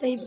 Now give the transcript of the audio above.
tim